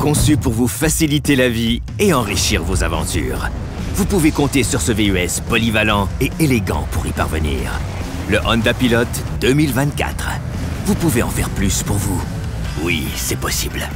conçu pour vous faciliter la vie et enrichir vos aventures. Vous pouvez compter sur ce VUS polyvalent et élégant pour y parvenir. Le Honda Pilot 2024. Vous pouvez en faire plus pour vous. Oui, c'est possible.